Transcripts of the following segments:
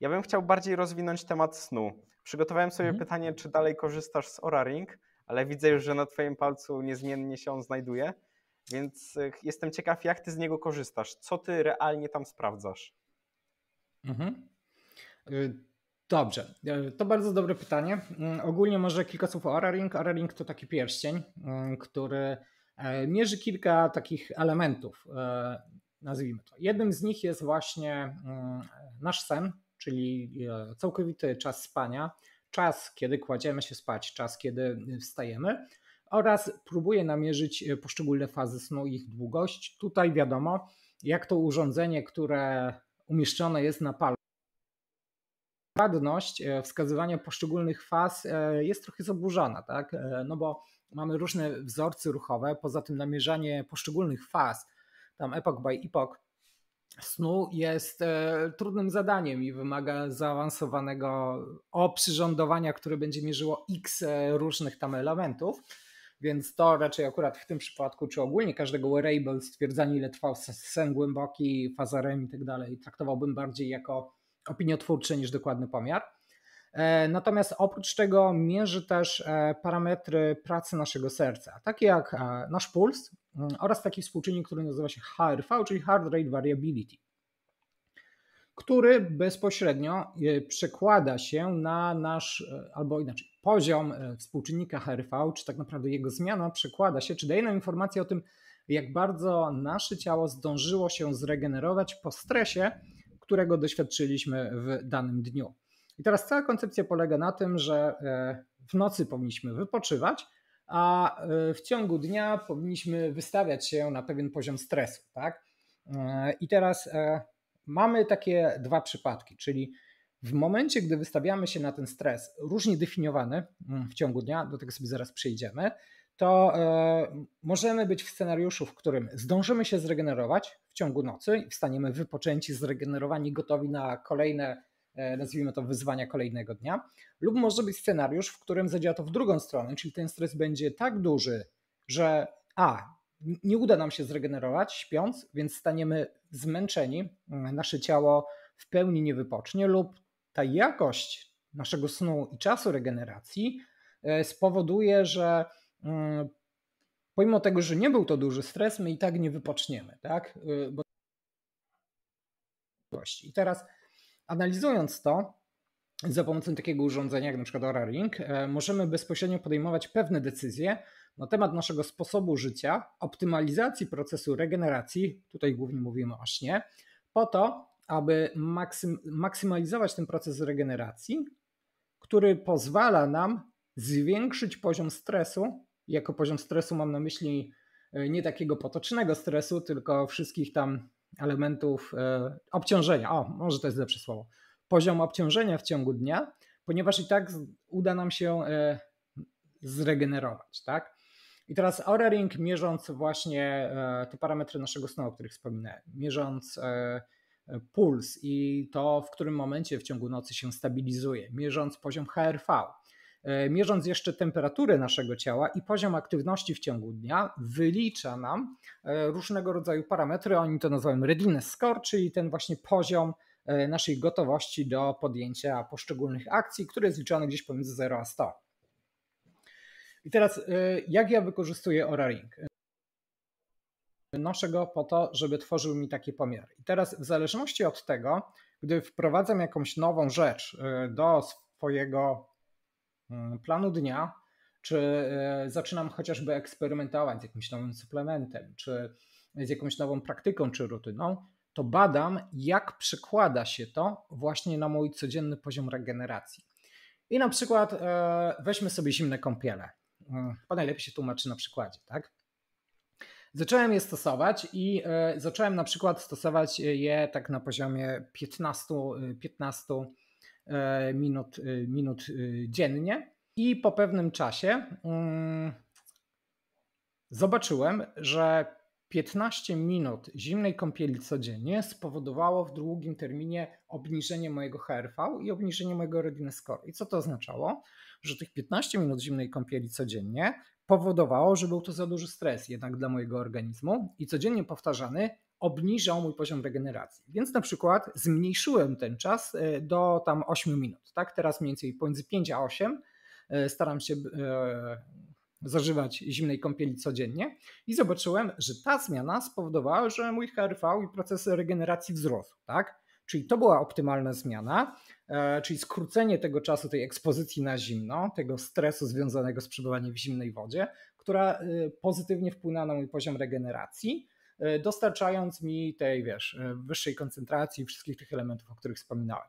Ja bym chciał bardziej rozwinąć temat snu. Przygotowałem sobie mhm. pytanie, czy dalej korzystasz z Ora Ring, ale widzę już, że na Twoim palcu niezmiennie się on znajduje, więc e, jestem ciekaw, jak Ty z niego korzystasz. Co Ty realnie tam sprawdzasz? Mhm. Y, dobrze, y, to bardzo dobre pytanie. Y, ogólnie może kilka słów o Aura Ring. Aura Ring to taki pierścień, który e, mierzy kilka takich elementów, e, nazwijmy to. Jednym z nich jest właśnie nasz sen, czyli e, całkowity czas spania, czas, kiedy kładziemy się spać, czas, kiedy wstajemy oraz próbuje namierzyć poszczególne fazy snu i ich długość. Tutaj wiadomo, jak to urządzenie, które umieszczone jest na palcu, dokładność e, wskazywania poszczególnych faz e, jest trochę zaburzona, tak? No bo mamy różne wzorce ruchowe, poza tym namierzanie poszczególnych faz, tam epoch by epoch, snu jest e, trudnym zadaniem i wymaga zaawansowanego oprzyrządowania, które będzie mierzyło x e, różnych tam elementów. Więc to raczej akurat w tym przypadku, czy ogólnie każdego wearable, stwierdzanie ile trwał sen głęboki, faza REM i tak dalej, traktowałbym bardziej jako opiniotwórcze niż dokładny pomiar. E, natomiast oprócz tego mierzy też parametry pracy naszego serca, takie jak nasz puls, Mm, oraz taki współczynnik, który nazywa się HRV, czyli Heart Rate Variability, który bezpośrednio e, przekłada się na nasz, e, albo inaczej, poziom e, współczynnika HRV, czy tak naprawdę jego zmiana przekłada się, czy daje nam informację o tym, jak bardzo nasze ciało zdążyło się zregenerować po stresie, którego doświadczyliśmy w danym dniu. I teraz cała koncepcja polega na tym, że w nocy powinniśmy wypoczywać, a e, w ciągu dnia powinniśmy wystawiać się na pewien poziom stresu. Tak? E, I teraz e, mamy takie dwa przypadki, czyli w momencie, gdy wystawiamy się na ten stres, różnie definiowany mm, w ciągu dnia, do tego sobie zaraz przejdziemy, to możemy być w scenariuszu, w którym zdążymy się zregenerować w ciągu nocy wstaniemy wypoczęci, zregenerowani, gotowi na kolejne E, nazwijmy to, wyzwania kolejnego dnia, lub może być scenariusz, w którym zadziała to w drugą stronę, czyli ten stres będzie tak duży, że a, nie uda nam się zregenerować śpiąc, więc staniemy zmęczeni, mm, nasze ciało w pełni nie wypocznie, lub ta jakość naszego snu i czasu regeneracji e, spowoduje, że mm, pomimo tego, że nie był to duży stres, my i tak nie wypoczniemy, tak? E, bo... I teraz Analizując to, za pomocą takiego urządzenia jak na przykład Aura Ring, e, możemy bezpośrednio podejmować pewne decyzje na temat naszego sposobu życia, optymalizacji procesu regeneracji, tutaj głównie mówimy o śnie, po to, aby maksym, maksymalizować ten proces regeneracji, który pozwala nam zwiększyć poziom stresu. Jako poziom stresu mam na myśli e, nie takiego potocznego stresu, tylko wszystkich tam elementów e, obciążenia, o, może to jest lepsze słowo, poziom obciążenia w ciągu dnia, ponieważ i tak uda nam się e, zregenerować, tak? I teraz Aura Ring mierząc właśnie e, te parametry naszego snu, o których wspominałem, mierząc puls i to, w którym momencie w ciągu nocy się stabilizuje, mierząc poziom HRV, mierząc jeszcze temperaturę naszego ciała i poziom aktywności w ciągu dnia, wylicza nam e, różnego rodzaju parametry. Oni to nazywają readiness score, czyli ten właśnie poziom e, naszej gotowości do podjęcia poszczególnych akcji, który jest liczony gdzieś pomiędzy 0 a 100. I teraz, jak ja wykorzystuję Aura Ring? Noszę go po to, żeby tworzył mi takie pomiary. I teraz, w zależności od tego, gdy wprowadzam jakąś nową rzecz do swojego planu dnia, czy e, zaczynam chociażby eksperymentować z jakimś nowym suplementem, czy z jakąś nową praktyką, czy rutyną, to badam, jak przekłada się to właśnie na mój codzienny poziom regeneracji. I na przykład e, weźmy sobie zimne kąpiele. Mm, najlepiej się tłumaczy na przykładzie, tak? Zacząłem je stosować i e, zacząłem na przykład stosować je tak na poziomie 15, 15 E, minut, e, minut e, dziennie. I po pewnym czasie mm, zobaczyłem, że 15 minut zimnej kąpieli codziennie spowodowało w długim terminie obniżenie mojego HRV i obniżenie mojego readiness score. I co to oznaczało? Że tych 15 minut zimnej kąpieli codziennie powodowało, że był to za duży stres jednak dla mojego organizmu i codziennie powtarzany obniżał mój poziom regeneracji. Więc na przykład zmniejszyłem ten czas e, do tam 8 minut. Tak? Teraz mniej więcej pomiędzy 5 a 8 e, staram się zażywać zimnej kąpieli codziennie i zobaczyłem, że ta zmiana spowodowała, że mój HRV i proces regeneracji wzrósł. Tak? Czyli to była optymalna zmiana, czyli skrócenie tego czasu, tej ekspozycji na zimno, tego stresu związanego z przebywaniem w zimnej wodzie, która pozytywnie wpłynęła na mój poziom regeneracji E, dostarczając mi tej, wiesz, e, wyższej koncentracji wszystkich tych elementów, o których wspominałem.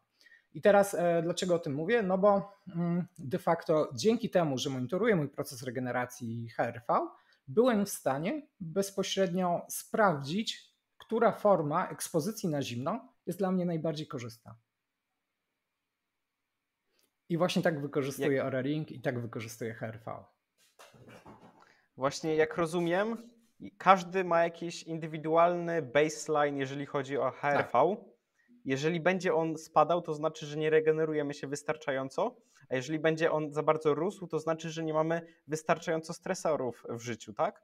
I teraz e, dlaczego o tym mówię? No bo mm, de facto dzięki temu, że monitoruję mój proces regeneracji HRV, byłem w stanie bezpośrednio sprawdzić, która forma ekspozycji na zimno jest dla mnie najbardziej korzystna. I właśnie tak wykorzystuję jak... Aura Ring i tak wykorzystuję HRV. Właśnie jak rozumiem, każdy ma jakiś indywidualny baseline, jeżeli chodzi o HRV. Tak. Jeżeli będzie on spadał, to znaczy, że nie regenerujemy się wystarczająco, a jeżeli będzie on za bardzo rósł, to znaczy, że nie mamy wystarczająco stresorów w życiu, tak?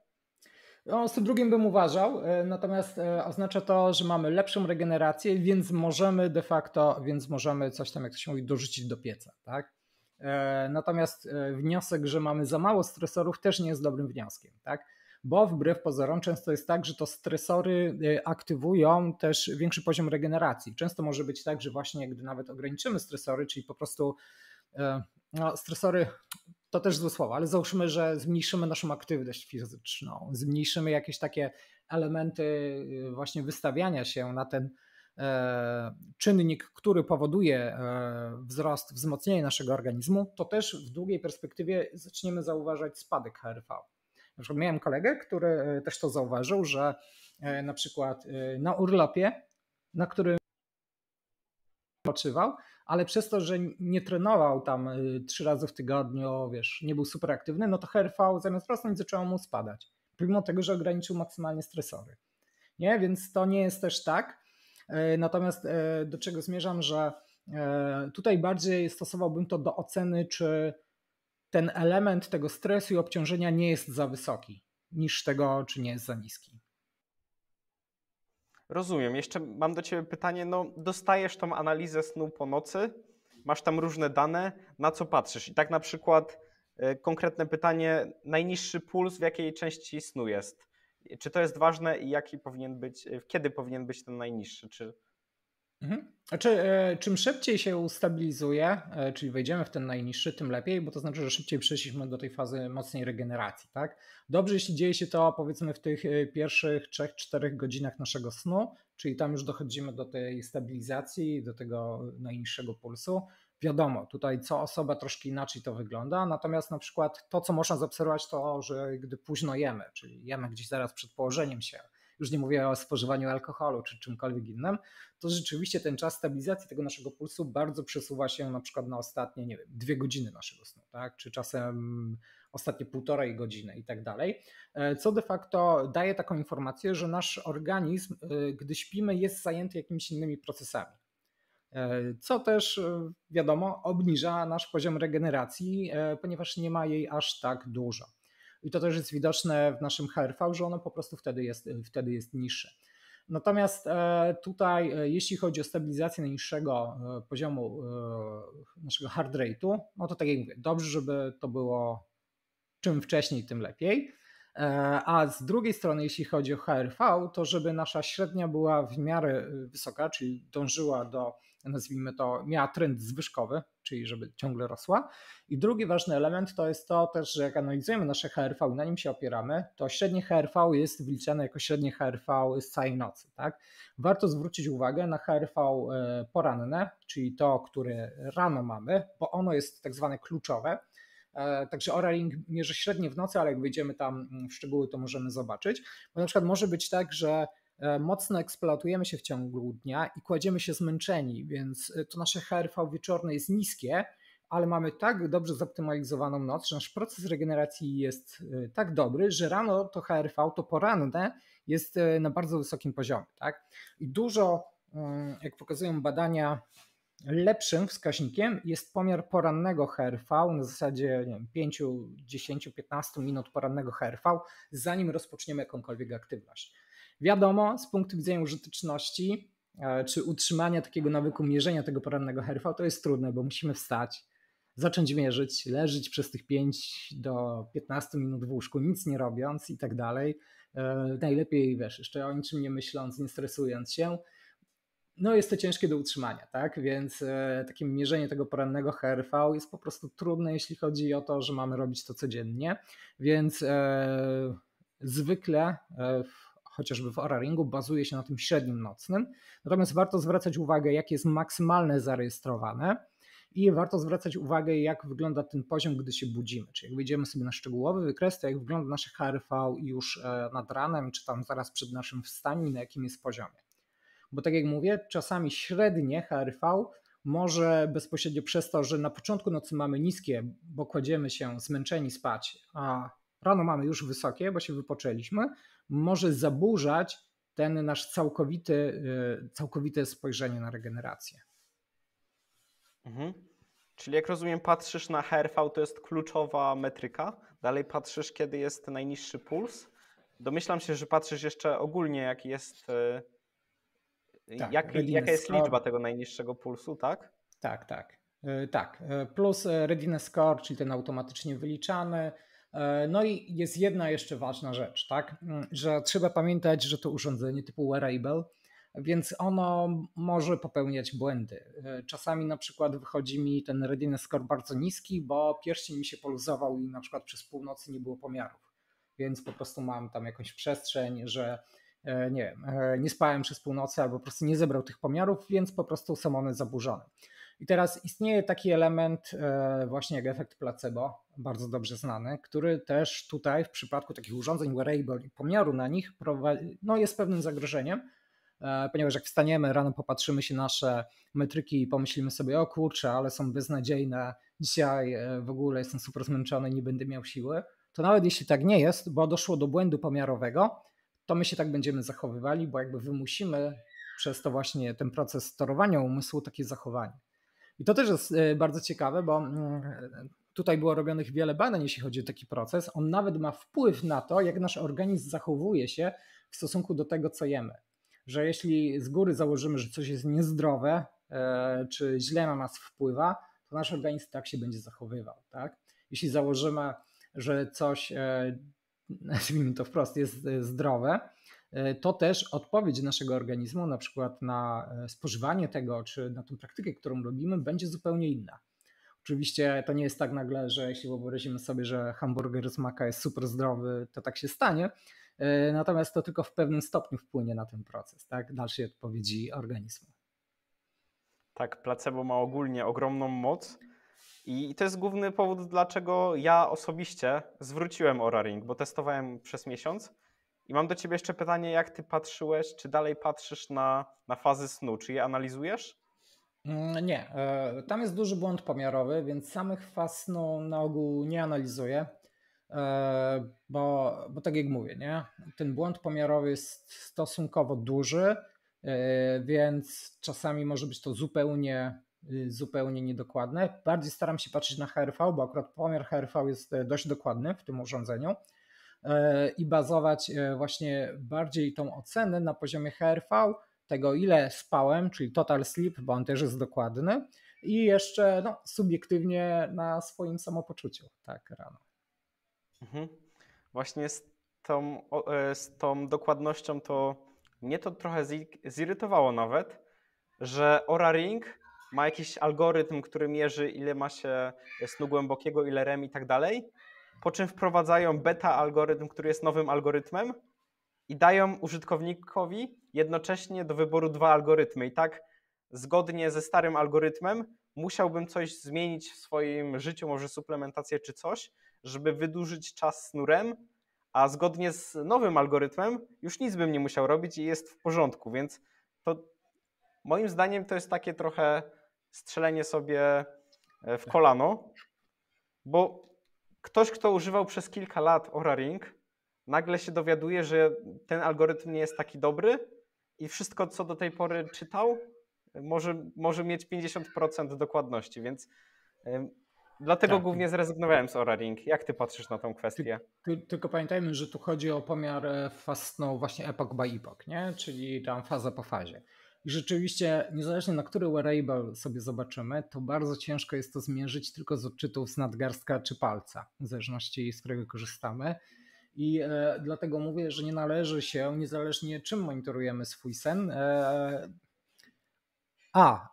No, z tym drugim bym uważał, e, natomiast e, oznacza to, że mamy lepszą regenerację, więc możemy de facto, więc możemy coś tam, jak to się mówi, dorzucić do pieca, tak? E, natomiast wniosek, że mamy za mało stresorów też nie jest dobrym wnioskiem, tak? Bo wbrew pozorom często jest tak, że to stresory y, aktywują też większy poziom regeneracji. Często może być tak, że właśnie gdy nawet ograniczymy stresory, czyli po prostu y, no, stresory to też złe słowo, ale załóżmy, że zmniejszymy naszą aktywność fizyczną, zmniejszymy jakieś takie elementy y, właśnie wystawiania się na ten czynnik, który powoduje wzrost, wzmocnienie naszego organizmu, to też w długiej perspektywie zaczniemy zauważać spadek HRV. Na przykład miałem kolegę, który e, też to zauważył, że e, na przykład e, na urlopie, na którym odpoczywał, ale przez to, że nie trenował tam trzy razy w tygodniu, wiesz, nie był super aktywny, no to HRV zamiast rosnąć zaczęło mu spadać, pomimo tego, że ograniczył maksymalnie stresory. Nie, więc to nie jest też tak. Natomiast do czego zmierzam, że tutaj bardziej stosowałbym to do oceny, czy ten element tego stresu i obciążenia nie jest za wysoki niż tego, czy nie jest za niski. Rozumiem. Jeszcze mam do Ciebie pytanie. No, dostajesz tą analizę snu po nocy, masz tam różne dane, na co patrzysz? I tak na przykład y, konkretne pytanie, najniższy puls w jakiej części snu jest? Czy to jest ważne i jaki powinien być, y, kiedy powinien być ten najniższy? Czy Mhm. Znaczy, czym szybciej się ustabilizuje, e, czyli wejdziemy w ten najniższy, tym lepiej, bo to znaczy, że szybciej przeszliśmy do tej fazy mocnej regeneracji. Tak? Dobrze, jeśli dzieje się to powiedzmy w tych e, pierwszych 3-4 godzinach naszego snu, czyli tam już dochodzimy do tej stabilizacji, do tego najniższego pulsu. Wiadomo, tutaj co osoba troszkę inaczej to wygląda, natomiast na przykład to, co można zaobserwować, to, że gdy późno jemy, czyli jemy gdzieś zaraz przed położeniem się, już nie mówię o spożywaniu alkoholu czy czymkolwiek innym, to rzeczywiście ten czas stabilizacji tego naszego pulsu bardzo przesuwa się na przykład na ostatnie, nie wiem, dwie godziny naszego snu, tak? czy czasem ostatnie półtorej godziny i tak dalej, e, co de facto daje taką informację, że nasz organizm, e, gdy śpimy, jest zajęty jakimiś innymi procesami. E, co też wiadomo, obniża nasz poziom regeneracji, ponieważ nie ma jej aż tak dużo. I to też jest widoczne w naszym HRV, że ono po prostu wtedy jest, wtedy jest niższe. Natomiast e, tutaj, e, jeśli chodzi o stabilizację najniższego e, poziomu naszego hard rate'u, no to tak jak mówię, dobrze, żeby to było czym wcześniej, tym lepiej. A z drugiej strony, jeśli chodzi o HRV, to żeby nasza średnia była w miarę wysoka, czyli dążyła do nazwijmy to, miała trend zwyżkowy, czyli żeby ciągle rosła. I drugi ważny element to jest to też, że jak analizujemy nasze HRV i na nim się opieramy, to średnie HRV jest wliczane jako średnie HRV z całej nocy. Tak? Warto zwrócić uwagę na HRV e, poranne, czyli to, które rano mamy, bo ono jest tak zwane kluczowe. E, także Oraling mierzy średnie w nocy, ale jak wejdziemy tam w szczegóły, to możemy zobaczyć. Bo na przykład może być tak, że mocno eksploatujemy się w ciągu dnia i kładziemy się zmęczeni, więc e, to nasze HRV wieczorne jest niskie, ale mamy tak dobrze zoptymalizowaną noc, że nasz proces regeneracji jest e, tak dobry, że rano to HRV, to poranne jest na bardzo wysokim poziomie. Tak? I dużo, mm, jak pokazują badania, lepszym wskaźnikiem jest pomiar porannego HRV na zasadzie nie wiem, 5, 10, 15 minut porannego HRV, zanim rozpoczniemy jakąkolwiek aktywność. Wiadomo, z punktu widzenia użyteczności e, czy utrzymania takiego nawyku mierzenia tego porannego HRV, to jest trudne, bo musimy wstać, zacząć mierzyć, leżeć przez tych 5 do 15 minut w łóżku, nic nie robiąc i tak dalej. E, najlepiej, wiesz, jeszcze o niczym nie myśląc, nie stresując się. No jest to ciężkie do utrzymania, tak? Więc e, takie mierzenie tego porannego HRV jest po prostu trudne, jeśli chodzi o to, że mamy robić to codziennie. Więc zwykle e, chociażby w Oraringu bazuje się na tym średnim nocnym. Natomiast warto zwracać uwagę, jakie jest maksymalne zarejestrowane i warto zwracać uwagę, jak wygląda ten poziom, gdy się budzimy. Czyli jak wyjdziemy sobie na szczegółowy wykres, to jak wygląda nasze HRV już e, nad ranem, czy tam zaraz przed naszym wstaniem i na jakim jest poziomie. Bo tak jak mówię, czasami średnie HRV może bezpośrednio przez to, że na początku nocy mamy niskie, bo kładziemy się zmęczeni spać, a rano mamy już wysokie, bo się wypoczęliśmy, może zaburzać ten nasz całkowity, e, całkowite spojrzenie na regenerację. Mhm. Czyli jak rozumiem, patrzysz na HRV, to jest kluczowa metryka. Dalej patrzysz, kiedy jest najniższy puls. Domyślam się, że patrzysz jeszcze ogólnie, jaki jest. E, tak, jak, jaka jest liczba tego najniższego pulsu, tak? Tak, tak. E, tak. Plus readiness score, czyli ten automatycznie wyliczany. No i jest jedna jeszcze ważna rzecz, tak? Mm, że trzeba pamiętać, że to urządzenie typu wearable więc ono może popełniać błędy. E, czasami na przykład wychodzi mi ten readiness score bardzo niski, bo pierścień mi się poluzował i na przykład przez północy nie było pomiarów. Więc po prostu mam tam jakąś przestrzeń, że e, nie wiem, e, nie spałem przez północy albo po prostu nie zebrał tych pomiarów, więc po prostu są one zaburzone. I teraz istnieje taki element właśnie jak efekt placebo, bardzo dobrze znany, który też tutaj w przypadku takich urządzeń wearable i pomiaru na nich no jest pewnym zagrożeniem, E, ponieważ jak wstaniemy, rano popatrzymy się nasze metryki i pomyślimy sobie, o kurczę, ale są beznadziejne, dzisiaj e, w ogóle jestem super zmęczony, nie będę miał siły, to nawet jeśli tak nie jest, bo doszło do błędu pomiarowego, to my się tak będziemy zachowywali, bo jakby wymusimy przez to właśnie ten proces sterowania umysłu takie zachowanie. I to też jest e, bardzo ciekawe, bo mm, tutaj było robionych wiele badań, jeśli chodzi o taki proces. On nawet ma wpływ na to, jak nasz organizm zachowuje się w stosunku do tego, co jemy że jeśli z góry założymy, że coś jest niezdrowe, e, czy źle na nas wpływa, to nasz organizm tak się będzie zachowywał. Tak? Jeśli założymy, że coś, e, nazwijmy to wprost, jest e, zdrowe, to też odpowiedź naszego organizmu, na przykład na spożywanie tego, czy na tą praktykę, którą robimy, będzie zupełnie inna. Oczywiście to nie jest tak nagle, że jeśli wyobrazimy sobie, że hamburger z maka jest super zdrowy, to tak się stanie, E, natomiast to tylko w pewnym stopniu wpłynie na ten proces, tak? Dalszej odpowiedzi organizmu. Tak, placebo ma ogólnie ogromną moc. I to jest główny powód, dlaczego ja osobiście zwróciłem Oura Ring, bo testowałem przez miesiąc. I mam do ciebie jeszcze pytanie, jak ty patrzyłeś, czy dalej patrzysz na, na fazy snu, czy je analizujesz? Mm, nie, e, tam jest duży błąd pomiarowy, więc samych faz snu na ogół nie analizuję. E, bo, bo tak jak mówię, nie? ten błąd pomiarowy jest stosunkowo duży, e, więc czasami może być to zupełnie, y, zupełnie niedokładne. Bardziej staram się patrzeć na HRV, bo akurat pomiar HRV jest dość dokładny w tym urządzeniu i bazować właśnie bardziej tą ocenę na poziomie HRV, tego ile spałem, czyli total sleep, bo on też jest dokładny i jeszcze no, subiektywnie na swoim samopoczuciu, tak rano. Mhm. Właśnie z tą, e, z tą dokładnością to mnie to trochę zirytowało nawet, że Ora Ring ma jakiś algorytm, który mierzy ile ma się snu głębokiego, ile REM i tak dalej, po czym wprowadzają beta algorytm, który jest nowym algorytmem i dają użytkownikowi jednocześnie do wyboru dwa algorytmy. I tak zgodnie ze starym algorytmem musiałbym coś zmienić w swoim życiu, może suplementację czy coś, żeby wydłużyć czas snurem, a zgodnie z nowym algorytmem już nic bym nie musiał robić i jest w porządku, więc to moim zdaniem to jest takie trochę strzelenie sobie e, w kolano, bo ktoś, kto używał przez kilka lat Aura Ring, nagle się dowiaduje, że ten algorytm nie jest taki dobry i wszystko, co do tej pory czytał, może, może mieć 50% dokładności, więc Dlatego tak. głównie zrezygnowałem z Aura Ring. Jak ty patrzysz na tą kwestię? Ty, ty, tylko pamiętajmy, że tu chodzi o pomiar e, fast, no właśnie epoch by epoch, nie? czyli tam faza po fazie. I rzeczywiście, niezależnie na który wearable sobie zobaczymy, to bardzo ciężko jest to zmierzyć tylko z odczytów z nadgarstka czy palca, w zależności z którego korzystamy. I e, dlatego mówię, że nie należy się, niezależnie czym monitorujemy swój sen, e, a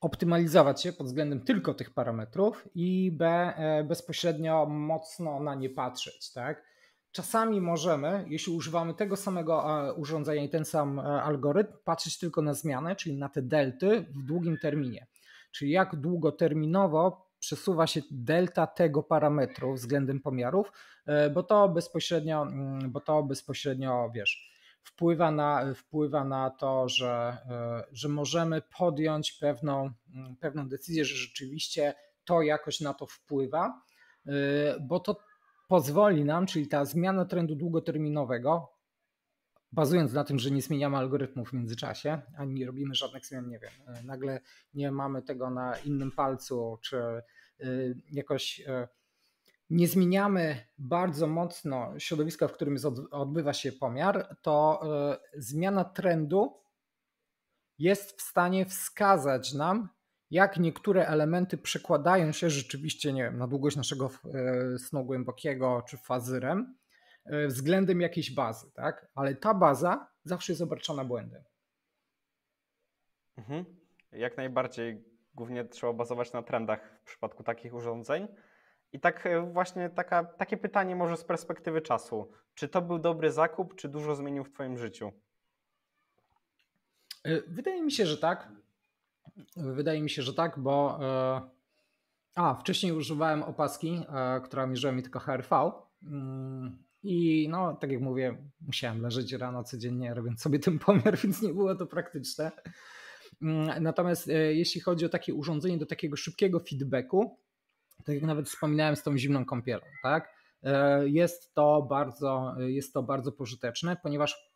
optymalizować się pod względem tylko tych parametrów i b e, bezpośrednio mocno na nie patrzeć. Tak? Czasami możemy, jeśli używamy tego samego e, urządzenia i ten sam e, algorytm, patrzeć tylko na zmianę, czyli na te delty w długim terminie. Czyli jak długoterminowo przesuwa się delta tego parametru względem pomiarów, bo to bezpośrednio, mm, bo to bezpośrednio wiesz, wpływa na, wpływa na to, że, e, że możemy podjąć pewną, mm, pewną decyzję, że rzeczywiście to jakoś na to wpływa, e, bo to pozwoli nam, czyli ta zmiana trendu długoterminowego, bazując na tym, że nie zmieniamy algorytmów w międzyczasie, ani nie robimy żadnych zmian, nie wiem, e, nagle nie mamy tego na innym palcu, czy jakoś nie zmieniamy bardzo mocno środowiska, w którym odbywa się pomiar, to e, zmiana trendu jest w stanie wskazać nam, jak niektóre elementy przekładają się rzeczywiście, nie wiem, na długość naszego e, snu głębokiego czy fazyrem e, względem jakiejś bazy, tak? Ale ta baza zawsze jest obarczona błędem. Mhm. Jak najbardziej. Głównie trzeba bazować na trendach w przypadku takich urządzeń. I tak e, właśnie taka, takie pytanie może z perspektywy czasu. Czy to był dobry zakup, czy dużo zmienił w Twoim życiu? Wydaje mi się, że tak. Wydaje mi się, że tak, bo e, a, wcześniej używałem opaski, która mierzyła mi tylko HRV mm, i no, tak jak mówię, musiałem leżeć rano codziennie, robiąc sobie ten pomiar, więc nie było to praktyczne. Mm, natomiast jeśli chodzi o takie urządzenie do takiego szybkiego feedbacku, tak jak nawet wspominałem z tą zimną kąpielą, tak? E, jest to bardzo, jest to bardzo pożyteczne, ponieważ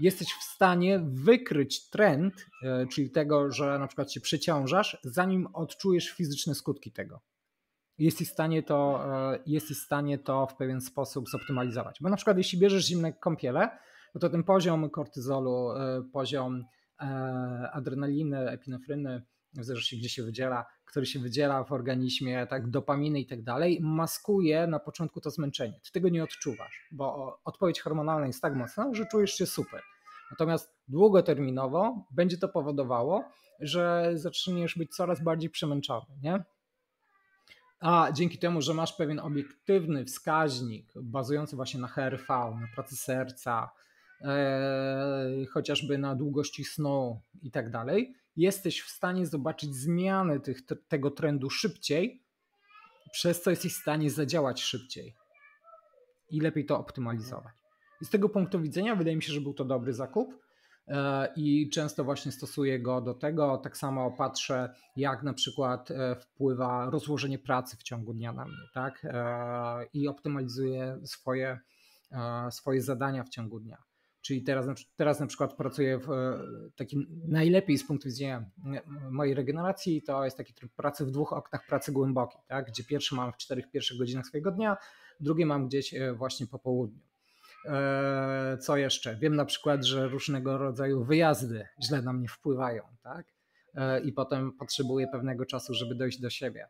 jesteś w stanie wykryć trend, e, czyli tego, że na przykład się przeciążasz, zanim odczujesz fizyczne skutki tego. Jesteś w stanie to, e, jesteś w stanie to w pewien sposób zoptymalizować. Bo na przykład jeśli bierzesz zimne kąpiele, no to ten poziom kortyzolu, poziom adrenaliny, epinefryny, w zależności gdzie się wydziela, który się wydziela w organizmie, tak, dopaminy i tak dalej, maskuje na początku to zmęczenie. Ty tego nie odczuwasz, bo odpowiedź hormonalna jest tak mocna, że czujesz się super. Natomiast długoterminowo będzie to powodowało, że zaczniesz być coraz bardziej przemęczony, nie? A dzięki temu, że masz pewien obiektywny wskaźnik bazujący właśnie na HRV, na pracy serca, e, chociażby na długości snu i tak dalej, jesteś w stanie zobaczyć zmiany tych, tego trendu szybciej, przez co jesteś w stanie zadziałać szybciej i lepiej to optymalizować. I z tego punktu widzenia wydaje mi się, że był to dobry zakup e, i często właśnie stosuję go do tego. Tak samo patrzę, jak na przykład e, wpływa rozłożenie pracy w ciągu dnia na mnie, tak? E, I optymalizuję swoje, swoje zadania w ciągu dnia. Czyli teraz, teraz na przykład pracuję w e, takim najlepiej z punktu widzenia mojej regeneracji, to jest taki tryb pracy w dwóch oknach pracy głębokiej, tak? gdzie pierwszy mam w czterech pierwszych godzinach swojego dnia, drugie mam gdzieś e, właśnie po południu. E, co jeszcze? Wiem na przykład, że różnego rodzaju wyjazdy źle na mnie wpływają, tak? I potem potrzebuję pewnego czasu, żeby dojść do siebie.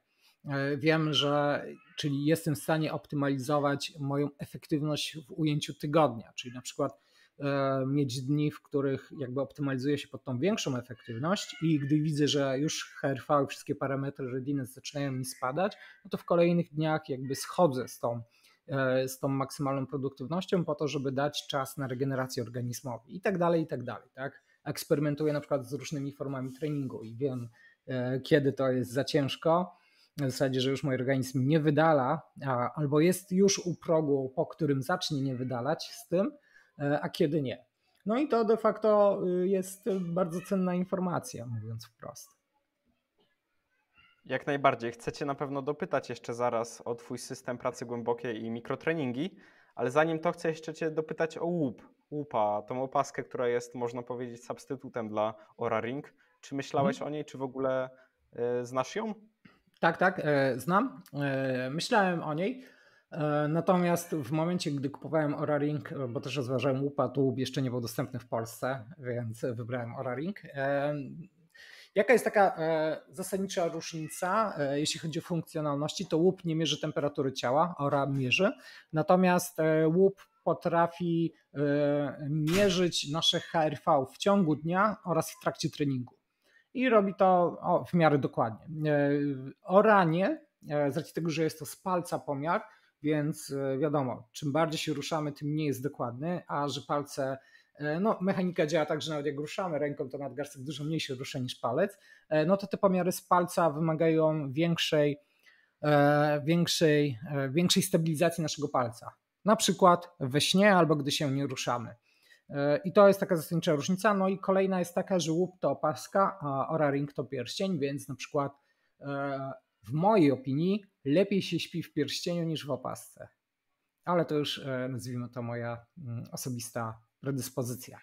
Wiem, że, czyli jestem w stanie optymalizować moją efektywność w ujęciu tygodnia, czyli na przykład mieć dni, w których jakby optymalizuje się pod tą większą efektywność i gdy widzę, że już HRV wszystkie parametry readiness zaczynają mi spadać, no to w kolejnych dniach jakby schodzę z tą, e, z tą maksymalną produktywnością po to, żeby dać czas na regenerację organizmowi i tak dalej, i tak dalej. Tak? Eksperymentuję na przykład z różnymi formami treningu i wiem, e, kiedy to jest za ciężko, w zasadzie, że już mój organizm nie wydala, albo jest już u progu, po którym zacznie nie wydalać z tym, E, a kiedy nie. No i to de facto y, jest bardzo cenna informacja, mówiąc wprost. Jak najbardziej. Chcecie na pewno dopytać jeszcze zaraz o Twój system pracy głębokiej i mikrotreningi, ale zanim to chcę jeszcze Cię dopytać o łup. Łupa, tą opaskę, która jest, można powiedzieć, substytutem dla Ora Ring. Czy myślałeś hmm. o niej, czy w ogóle y, znasz ją? Tak, tak, znam. Myślałem o niej. Natomiast w momencie, gdy kupowałem Ora Ring, bo też rozważałem łupa, to łup jeszcze nie był dostępny w Polsce, więc wybrałem Ora Ring. Jaka jest taka e, zasadnicza różnica, e, jeśli chodzi o funkcjonalności? To łup nie mierzy temperatury ciała, ora mierzy, natomiast e, łup potrafi mierzyć nasze HRV w ciągu dnia oraz w trakcie treningu. I robi to w miarę dokładnie. Oranie, z racji tego, że jest to z palca pomiar, więc wiadomo, czym bardziej się ruszamy, tym mniej jest dokładny, a że palce E, no, mechanika działa tak, że nawet jak ruszamy ręką, to nadgarstek dużo mniej się rusza niż palec, e, no to te pomiary z palca wymagają większej, e, większej, większej stabilizacji naszego palca. Na przykład we śnie albo gdy się nie ruszamy. I to jest taka zasadnicza różnica. No i kolejna jest taka, że łup to opaska, a Ora Ring to pierścień, więc na przykład w mojej opinii lepiej się śpi w pierścieniu niż w opasce. Ale to już nazwijmy to moja mm, osobista predyspozycja.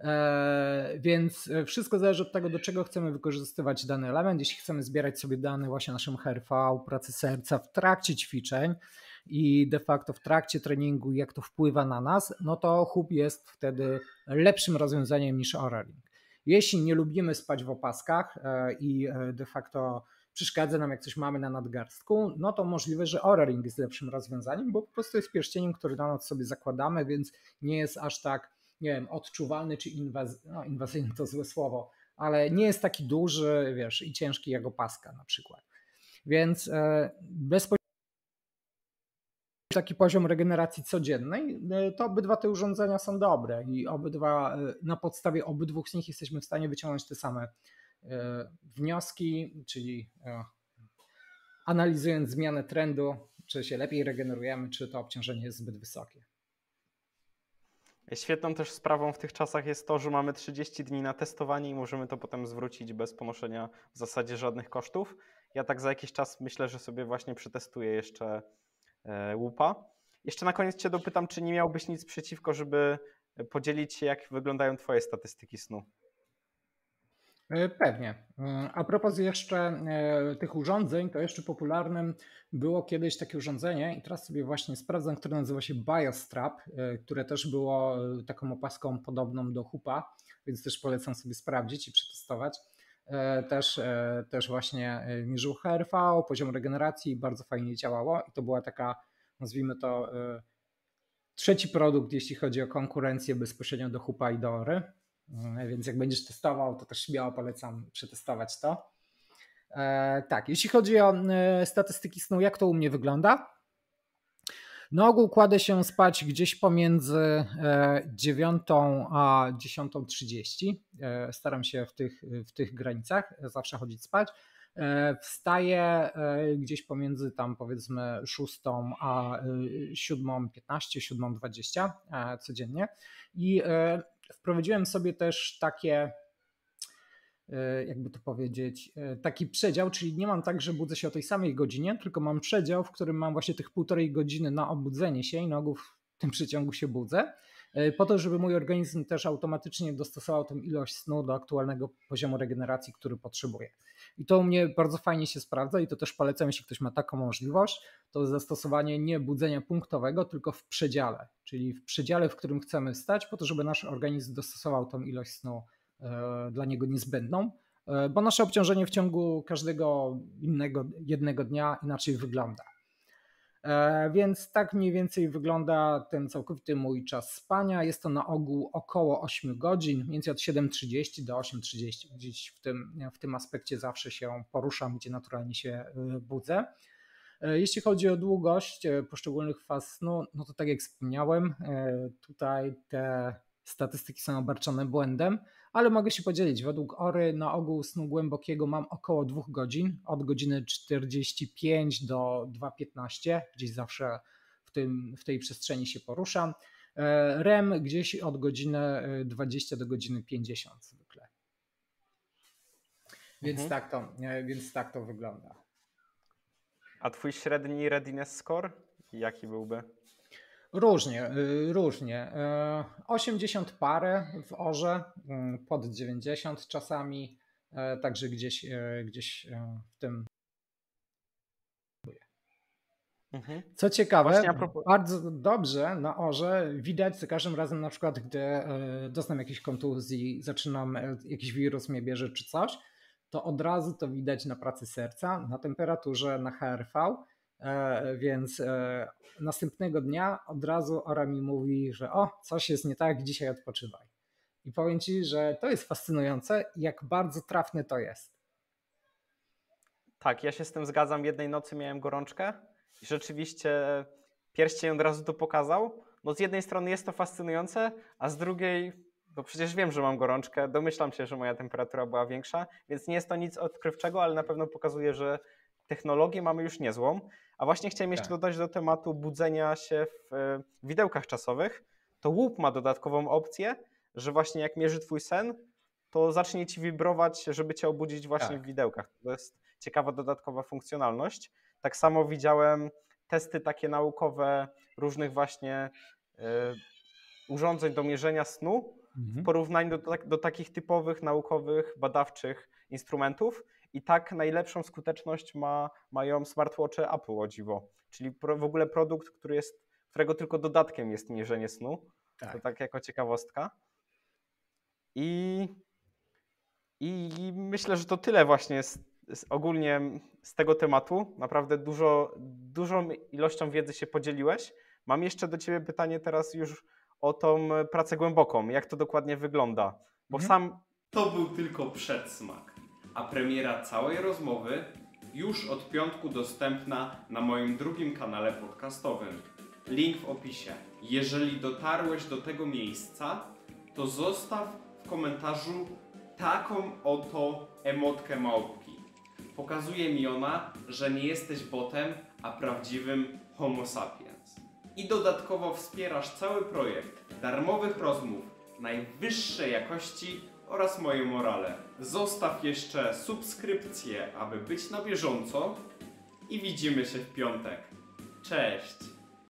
E, więc wszystko zależy od tego, do czego chcemy wykorzystywać dany element. Jeśli chcemy zbierać sobie dane właśnie naszym HRV, pracy serca w trakcie ćwiczeń i de facto w trakcie treningu, jak to wpływa na nas, no to hub jest wtedy lepszym rozwiązaniem niż Oraling. Jeśli nie lubimy spać w opaskach e, i e, de facto przeszkadza nam, jak coś mamy na nadgarstku, no to możliwe, że Aura Ring jest lepszym rozwiązaniem, bo po prostu jest pierścieniem, który na noc sobie zakładamy, więc nie jest aż tak, nie wiem, odczuwalny czy inwaz no, inwazyjny to złe słowo, ale nie jest taki duży, wiesz, i ciężki jak opaska na przykład. Więc e, bezpośrednio taki poziom regeneracji codziennej, e, to obydwa te urządzenia są dobre i obydwa, e, na podstawie obydwu z nich jesteśmy w stanie wyciągnąć te same wnioski, czyli e, analizując zmianę trendu, czy się lepiej regenerujemy, czy to obciążenie jest zbyt wysokie. Świetną też sprawą w tych czasach jest to, że mamy 30 dni na testowanie i możemy to potem zwrócić bez ponoszenia w zasadzie żadnych kosztów. Ja tak za jakiś czas myślę, że sobie właśnie przetestuję jeszcze e, łupa. Jeszcze na koniec Cię dopytam, czy nie miałbyś nic przeciwko, żeby podzielić się, jak wyglądają Twoje statystyki snu? E, pewnie. E, a propos jeszcze e, tych urządzeń, to jeszcze popularnym było kiedyś takie urządzenie i teraz sobie właśnie sprawdzam, które nazywa się BioStrap, które też było taką opaską podobną do hupa, więc też polecam sobie sprawdzić i przetestować. Też, też właśnie mierzył HRV, poziom regeneracji bardzo fajnie działało i to była taka, nazwijmy to, trzeci produkt, jeśli chodzi o konkurencję bezpośrednio do hupa i do ory. E, więc jak będziesz testował, to też śmiało polecam przetestować to. E, tak, jeśli chodzi o e, statystyki snu, jak to u mnie wygląda? Na ogół kładę się spać gdzieś pomiędzy 9 a 10.30. Staram się w tych, w tych granicach zawsze chodzić spać. Wstaję gdzieś pomiędzy tam powiedzmy 6 a 7.15, 7.20 codziennie i wprowadziłem sobie też takie, e, jakby to powiedzieć, e, taki przedział, czyli nie mam tak, że budzę się o tej samej godzinie, tylko mam przedział, w którym mam właśnie tych półtorej godziny na obudzenie się i na ogół w tym przeciągu się budzę, po to, żeby mój organizm też automatycznie dostosował tę ilość snu do aktualnego poziomu regeneracji, który potrzebuje. I to u mnie bardzo fajnie się sprawdza i to też polecam, jeśli ktoś ma taką możliwość, to zastosowanie nie budzenia punktowego, tylko w przedziale, czyli w przedziale, w którym chcemy stać, po to, żeby nasz organizm dostosował tą ilość snu e, dla niego niezbędną, e, bo nasze obciążenie w ciągu każdego innego jednego dnia inaczej wygląda. E, więc tak mniej więcej wygląda ten całkowity mój czas spania. Jest to na ogół około 8 godzin, mniej więcej od 7.30 do 8.30. Gdzieś w tym, w tym aspekcie zawsze się poruszam, gdzie naturalnie się e, budzę. E, jeśli chodzi o długość poszczególnych faz snu, no to tak jak wspomniałem, tutaj te statystyki są obarczone błędem, ale mogę się podzielić. Według Ory na ogół snu głębokiego mam około 2 godzin, od godziny 45 do 2.15, gdzieś zawsze w, tym, w tej przestrzeni się poruszam. E, REM gdzieś od godziny 20 do godziny 50 zwykle. Więc, mhm. tak, to, e, więc tak to wygląda. A twój średni readiness score jaki byłby? Różnie, y, różnie. 80 y, parę w orze, y, pod 90 czasami, także gdzieś, gdzieś w tym Mhm. Co ciekawe, propos... bardzo dobrze na orze widać za każdym razem, na przykład, gdy doznam jakiejś kontuzji, zaczynam, jakiś wirus mnie bierze czy coś, to od razu to widać na pracy serca, na temperaturze, na HRV, więc następnego dnia od razu Ora mi mówi, że o, coś jest nie tak, dzisiaj odpoczywaj. I powiem Ci, że to jest fascynujące, jak bardzo trafne to jest. Tak, ja się z tym zgadzam. Jednej nocy miałem gorączkę i rzeczywiście pierścień od razu to pokazał. No z jednej strony jest to fascynujące, a z drugiej, bo przecież wiem, że mam gorączkę, domyślam się, że moja temperatura była większa, więc nie jest to nic odkrywczego, ale na pewno pokazuje, że technologię mamy już niezłą. A właśnie chciałem jeszcze tak. dodać do tematu budzenia się w e, widełkach czasowych. To łup ma dodatkową opcję, że właśnie jak mierzy twój sen, to zacznie ci wibrować, żeby cię obudzić właśnie tak. w widełkach. To jest ciekawa dodatkowa funkcjonalność. Tak samo widziałem testy takie naukowe różnych właśnie y, urządzeń do mierzenia snu mhm. w porównaniu do, tak, do takich typowych naukowych, badawczych instrumentów. I tak najlepszą skuteczność ma, mają smartwatche Apple o dziwo. Czyli pro, w ogóle produkt, który jest, którego tylko dodatkiem jest mierzenie snu. Tak. To tak jako ciekawostka. I, I myślę, że to tyle właśnie z, z ogólnie z tego tematu. Naprawdę dużo, dużą ilością wiedzy się podzieliłeś. Mam jeszcze do Ciebie pytanie teraz już o tą pracę głęboką. Jak to dokładnie wygląda? Bo mhm. sam. To był tylko przedsmak, a premiera całej rozmowy już od piątku dostępna na moim drugim kanale podcastowym. Link w opisie. Jeżeli dotarłeś do tego miejsca, to zostaw w komentarzu taką oto emotkę małpki. Pokazuje mi ona, że nie jesteś botem, a prawdziwym homo sapiens. I dodatkowo wspierasz cały projekt darmowych rozmów najwyższej jakości oraz moje morale. Zostaw jeszcze subskrypcję, aby być na bieżąco i widzimy się w piątek. Cześć!